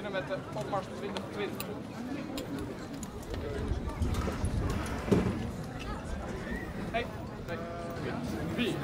beginnen met de opmars 2020. Hey, vier.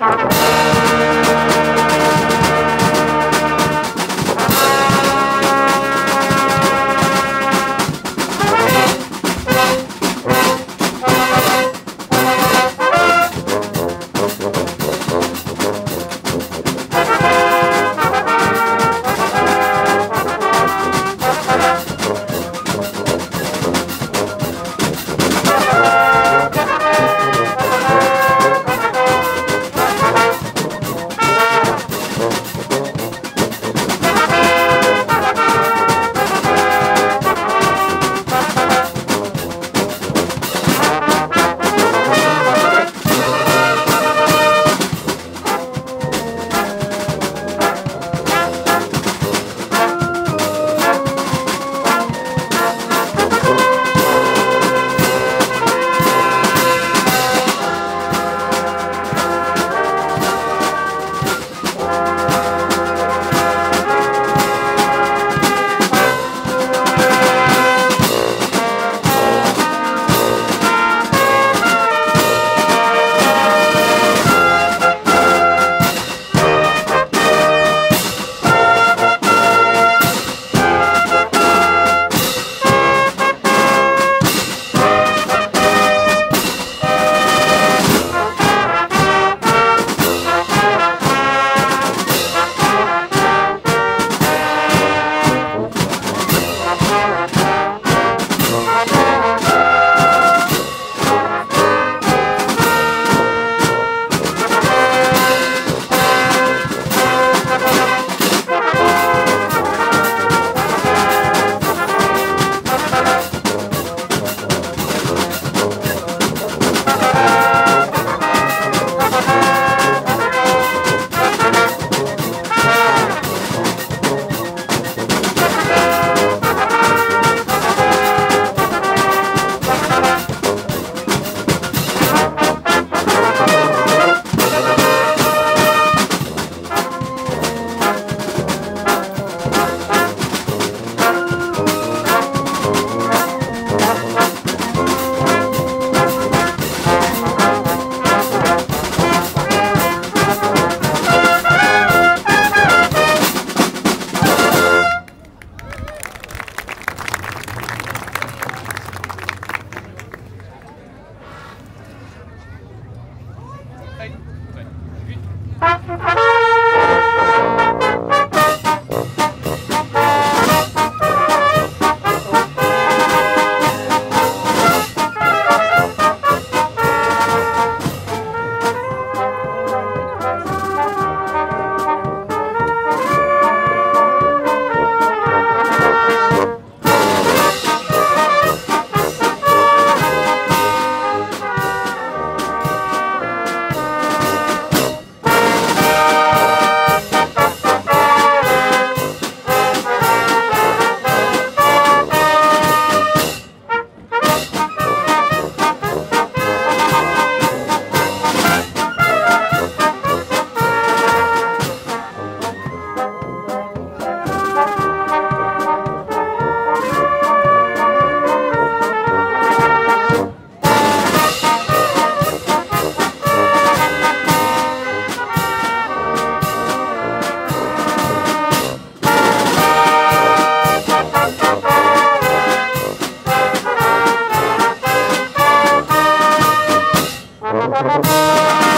Música